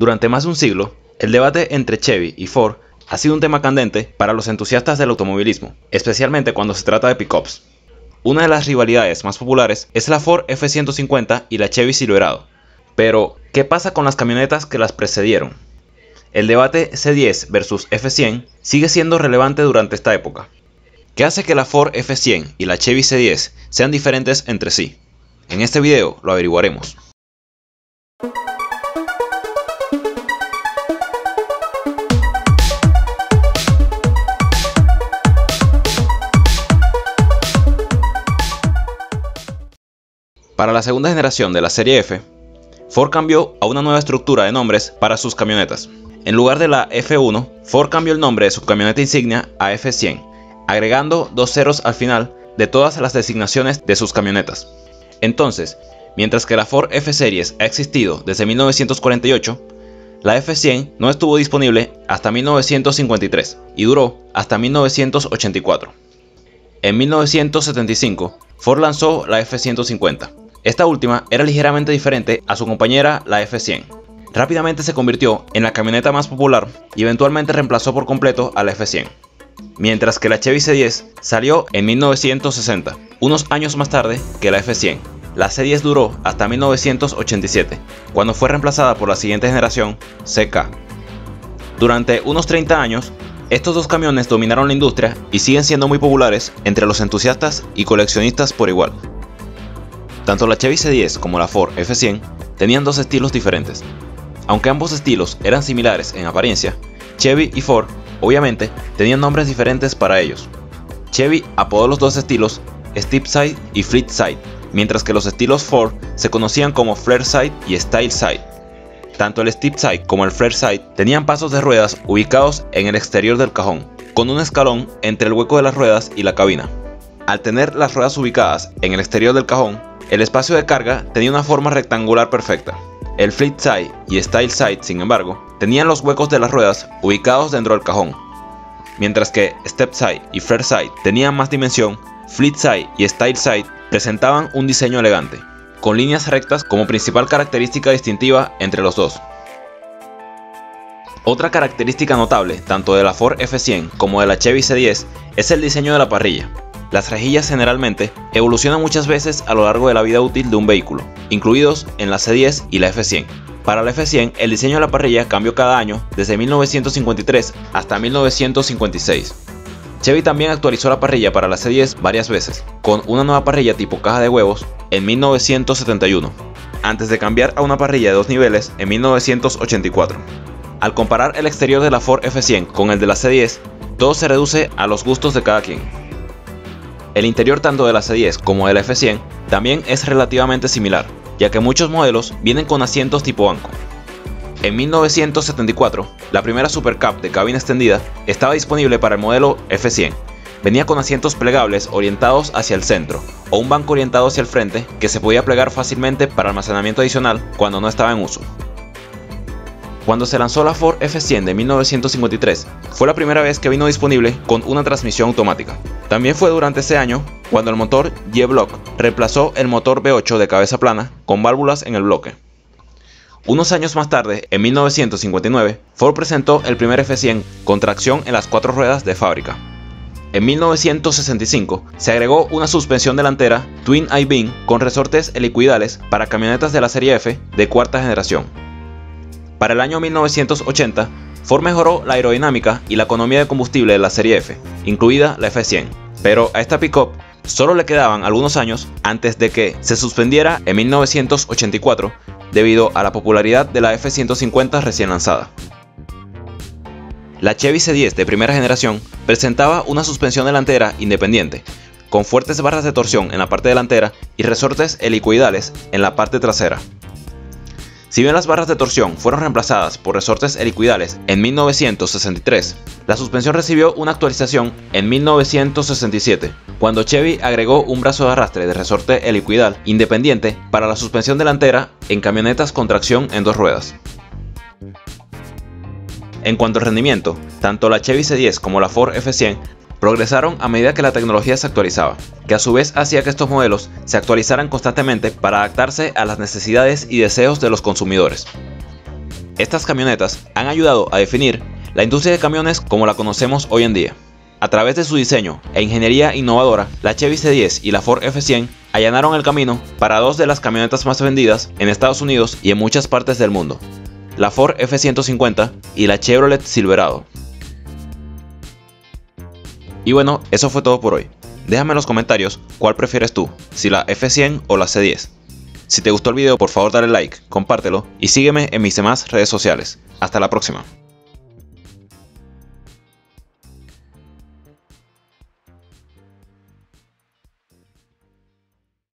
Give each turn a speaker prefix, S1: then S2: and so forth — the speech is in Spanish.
S1: Durante más de un siglo, el debate entre Chevy y Ford ha sido un tema candente para los entusiastas del automovilismo, especialmente cuando se trata de pickups. Una de las rivalidades más populares es la Ford F-150 y la Chevy Silverado. Pero, ¿qué pasa con las camionetas que las precedieron? El debate C10 versus F100 sigue siendo relevante durante esta época. ¿Qué hace que la Ford F100 y la Chevy C10 sean diferentes entre sí? En este video lo averiguaremos. Para la segunda generación de la serie F, Ford cambió a una nueva estructura de nombres para sus camionetas. En lugar de la F1, Ford cambió el nombre de su camioneta insignia a F100, agregando dos ceros al final de todas las designaciones de sus camionetas. Entonces, mientras que la Ford F-Series ha existido desde 1948, la F100 no estuvo disponible hasta 1953 y duró hasta 1984. En 1975, Ford lanzó la F-150, esta última era ligeramente diferente a su compañera la F100. Rápidamente se convirtió en la camioneta más popular y eventualmente reemplazó por completo a la F100. Mientras que la Chevy C10 salió en 1960, unos años más tarde que la F100. La C10 duró hasta 1987, cuando fue reemplazada por la siguiente generación, CK. Durante unos 30 años, estos dos camiones dominaron la industria y siguen siendo muy populares entre los entusiastas y coleccionistas por igual. Tanto la Chevy C10 como la Ford F100 tenían dos estilos diferentes. Aunque ambos estilos eran similares en apariencia, Chevy y Ford, obviamente, tenían nombres diferentes para ellos. Chevy apodó los dos estilos Steep Side y Fleet Side, mientras que los estilos Ford se conocían como Flare Side y Style Side. Tanto el Steep Side como el Flare Side tenían pasos de ruedas ubicados en el exterior del cajón, con un escalón entre el hueco de las ruedas y la cabina. Al tener las ruedas ubicadas en el exterior del cajón, el espacio de carga tenía una forma rectangular perfecta. El Fleet Side y Style Side, sin embargo, tenían los huecos de las ruedas ubicados dentro del cajón. Mientras que Step Side y Flare Side tenían más dimensión, Fleet Side y Style Side presentaban un diseño elegante, con líneas rectas como principal característica distintiva entre los dos. Otra característica notable, tanto de la Ford F100 como de la Chevy C10, es el diseño de la parrilla. Las rejillas generalmente evolucionan muchas veces a lo largo de la vida útil de un vehículo, incluidos en la C10 y la F100. Para la F100, el diseño de la parrilla cambió cada año desde 1953 hasta 1956. Chevy también actualizó la parrilla para la C10 varias veces, con una nueva parrilla tipo caja de huevos en 1971, antes de cambiar a una parrilla de dos niveles en 1984. Al comparar el exterior de la Ford F100 con el de la C10, todo se reduce a los gustos de cada quien. El interior tanto de la C10 como de la F100 también es relativamente similar, ya que muchos modelos vienen con asientos tipo banco. En 1974, la primera Super Cup de cabina extendida estaba disponible para el modelo F100. Venía con asientos plegables orientados hacia el centro, o un banco orientado hacia el frente que se podía plegar fácilmente para almacenamiento adicional cuando no estaba en uso. Cuando se lanzó la Ford F100 de 1953, fue la primera vez que vino disponible con una transmisión automática. También fue durante ese año cuando el motor G-Block reemplazó el motor V8 de cabeza plana con válvulas en el bloque. Unos años más tarde, en 1959, Ford presentó el primer F100 con tracción en las cuatro ruedas de fábrica. En 1965 se agregó una suspensión delantera Twin I-Beam con resortes helicoidales para camionetas de la serie F de cuarta generación. Para el año 1980, Ford mejoró la aerodinámica y la economía de combustible de la serie F, incluida la F100, pero a esta pickup solo le quedaban algunos años antes de que se suspendiera en 1984 debido a la popularidad de la F150 recién lanzada. La Chevy C10 de primera generación presentaba una suspensión delantera independiente, con fuertes barras de torsión en la parte delantera y resortes helicoidales en la parte trasera. Si bien las barras de torsión fueron reemplazadas por resortes helicoidales en 1963, la suspensión recibió una actualización en 1967, cuando Chevy agregó un brazo de arrastre de resorte helicoidal independiente para la suspensión delantera en camionetas con tracción en dos ruedas. En cuanto al rendimiento, tanto la Chevy C10 como la Ford F100 progresaron a medida que la tecnología se actualizaba, que a su vez hacía que estos modelos se actualizaran constantemente para adaptarse a las necesidades y deseos de los consumidores. Estas camionetas han ayudado a definir la industria de camiones como la conocemos hoy en día. A través de su diseño e ingeniería innovadora, la Chevy C10 y la Ford F100 allanaron el camino para dos de las camionetas más vendidas en Estados Unidos y en muchas partes del mundo, la Ford F150 y la Chevrolet Silverado. Y bueno, eso fue todo por hoy. Déjame en los comentarios cuál prefieres tú, si la F100 o la C10. Si te gustó el video por favor dale like, compártelo y sígueme en mis demás redes sociales. Hasta la próxima.